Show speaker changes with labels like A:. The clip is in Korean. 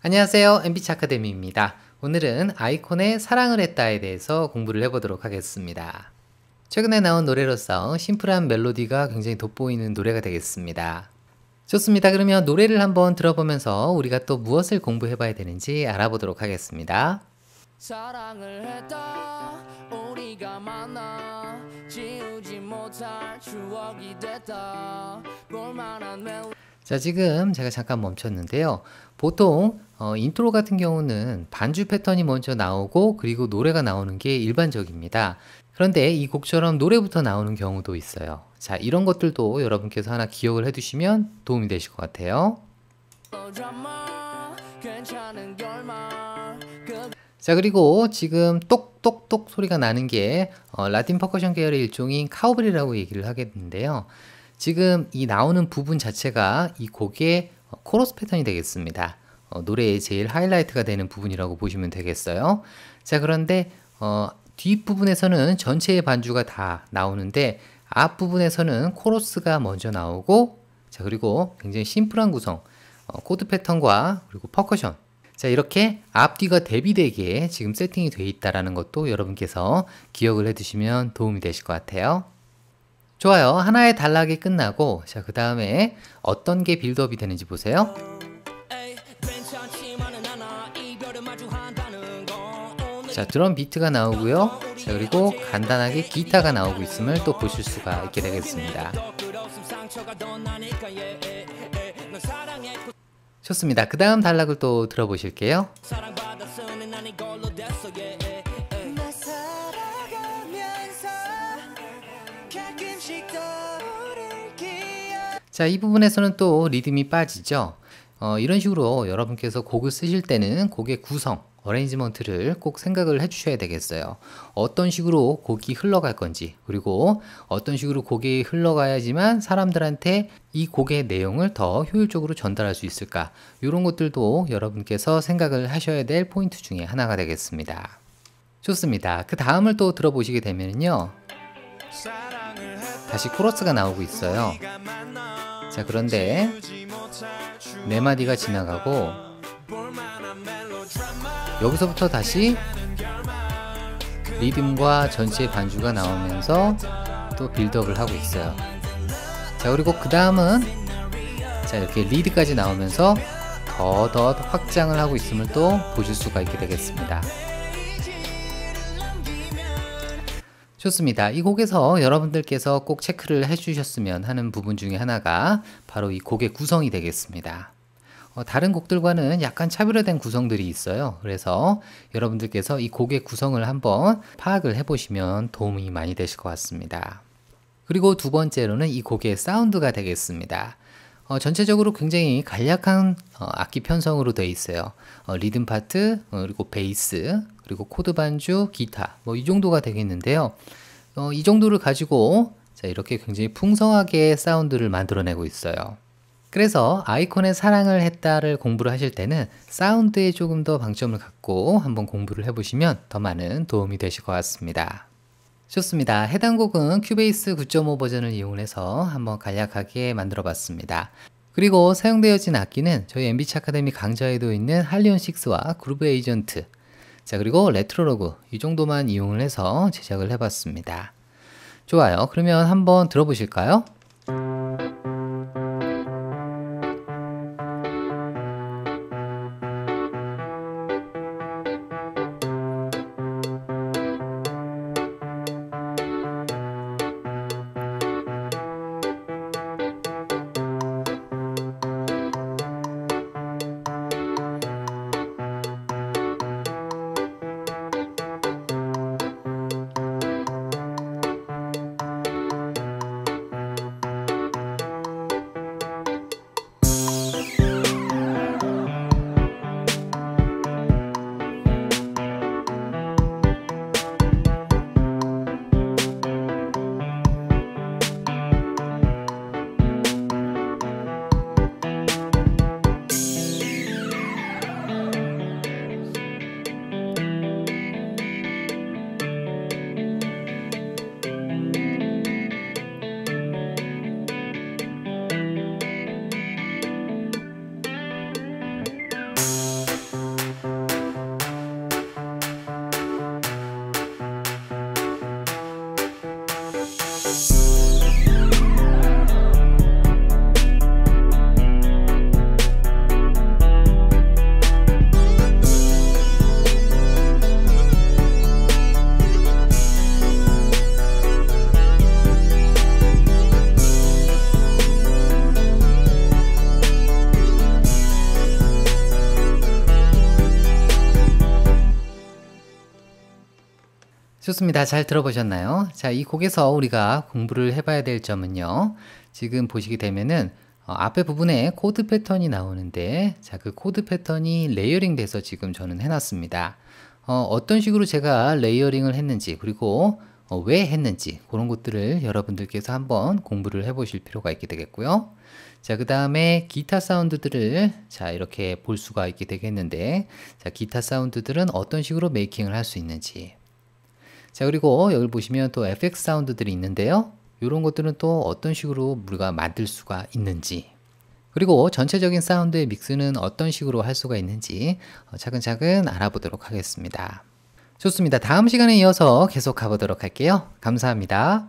A: 안녕하세요. MBC 아카데미입니다. 오늘은 아이콘의 사랑을 했다에 대해서 공부를 해보도록 하겠습니다. 최근에 나온 노래로서 심플한 멜로디가 굉장히 돋보이는 노래가 되겠습니다. 좋습니다. 그러면 노래를 한번 들어보면서 우리가 또 무엇을 공부해봐야 되는지 알아보도록 하겠습니다. 사랑을 했다 우리가 만나 지우지 못할 추억이 됐다 볼만한 멜로디 자 지금 제가 잠깐 멈췄는데요 보통 어, 인트로 같은 경우는 반주 패턴이 먼저 나오고 그리고 노래가 나오는 게 일반적입니다. 그런데 이 곡처럼 노래부터 나오는 경우도 있어요. 자 이런 것들도 여러분께서 하나 기억을 해 두시면 도움이 되실 것 같아요. 자 그리고 지금 똑똑똑 소리가 나는 게 어, 라틴 퍼커션 계열의 일종인 카우벨이라고 얘기를 하겠는데요. 지금 이 나오는 부분 자체가 이 곡의 코러스 패턴이 되겠습니다. 어, 노래의 제일 하이라이트가 되는 부분이라고 보시면 되겠어요. 자 그런데 어, 뒷부분에서는 전체의 반주가 다 나오는데 앞부분에서는 코러스가 먼저 나오고 자 그리고 굉장히 심플한 구성 어, 코드 패턴과 그리고 퍼커션 자 이렇게 앞뒤가 대비되게 지금 세팅이 되어 있다는 것도 여러분께서 기억을 해 두시면 도움이 되실 것 같아요. 좋아요. 하나의 단락이 끝나고 자, 그 다음에 어떤 게 빌드업이 되는지 보세요. 자, 드럼 비트가 나오고요. 자, 그리고 간단하게 기타가 나오고 있음을 또 보실 수가 있게 되겠습니다. 좋습니다. 그 다음 단락을 또 들어보실게요. 자, 이 부분에서는 또 리듬이 빠지죠. 어, 이런 식으로 여러분께서 곡을 쓰실 때는 곡의 구성, arrangement를 꼭 생각을 해 주셔야 되겠어요. 어떤 식으로 곡이 흘러갈 건지, 그리고 어떤 식으로 곡이 흘러가야지만 사람들한테 이 곡의 내용을 더 효율적으로 전달할 수 있을까. 이런 것들도 여러분께서 생각을 하셔야 될 포인트 중에 하나가 되겠습니다. 좋습니다. 그 다음을 또 들어보시게 되면요. 다시 코러스가 나오고 있어요. 자, 그런데 네 마디가 지나가고 여기서부터 다시 리듬과 전체 반주가 나오면서 또 빌드업을 하고 있어요. 자, 그리고 그 다음은 자, 이렇게 리드까지 나오면서 더더 확장을 하고 있음을 또 보실 수가 있게 되겠습니다. 좋습니다. 이 곡에서 여러분들께서 꼭 체크를 해주셨으면 하는 부분 중에 하나가 바로 이 곡의 구성이 되겠습니다. 어, 다른 곡들과는 약간 차별화된 구성들이 있어요. 그래서 여러분들께서 이 곡의 구성을 한번 파악을 해보시면 도움이 많이 되실 것 같습니다. 그리고 두 번째로는 이 곡의 사운드가 되겠습니다. 어, 전체적으로 굉장히 간략한 어, 악기 편성으로 되어 있어요. 어, 리듬 파트, 어, 그리고 베이스, 그리고 코드 반주, 기타 뭐 이 정도가 되겠는데요. 어, 이 정도를 가지고 자, 이렇게 굉장히 풍성하게 사운드를 만들어내고 있어요. 그래서 아이콘의 사랑을 했다를 공부를 하실 때는 사운드에 조금 더 방점을 갖고 한번 공부를 해보시면 더 많은 도움이 되실 것 같습니다. 좋습니다. 해당 곡은 큐베이스 9.5 버전을 이용해서 한번 간략하게 만들어 봤습니다. 그리고 사용되어진 악기는 저희 MBC 아카데미 강좌에도 있는 할리온 6와 그루브 에이전트 자 그리고 레트로로그 이 정도만 이용을 해서 제작을 해봤습니다. 좋아요. 그러면 한번 들어보실까요? 좋습니다. 잘 들어보셨나요? 자, 이 곡에서 우리가 공부를 해봐야 될 점은요. 지금 보시게 되면은 어, 앞에 부분에 코드 패턴이 나오는데 자, 그 코드 패턴이 layering 돼서 지금 저는 해놨습니다. 어, 어떤 식으로 제가 layering을 했는지 그리고 어, 왜 했는지 그런 것들을 여러분들께서 한번 공부를 해보실 필요가 있게 되겠고요. 자, 그 다음에 기타 사운드들을 자, 이렇게 볼 수가 있게 되겠는데 자, 기타 사운드들은 어떤 식으로 메이킹을 할 수 있는지 자, 그리고 여기 보시면 또 FX 사운드들이 있는데요. 이런 것들은 또 어떤 식으로 우리가 만들 수가 있는지 그리고 전체적인 사운드의 믹스는 어떤 식으로 할 수가 있는지 어, 차근차근 알아보도록 하겠습니다. 좋습니다. 다음 시간에 이어서 계속 가보도록 할게요. 감사합니다.